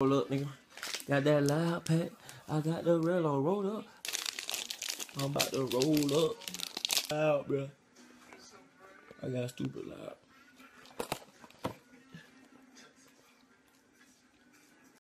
Roll up, nigga. Got that loud pack. I got the Rello roll up. I'm about to roll up. Loud, bro. I got stupid loud.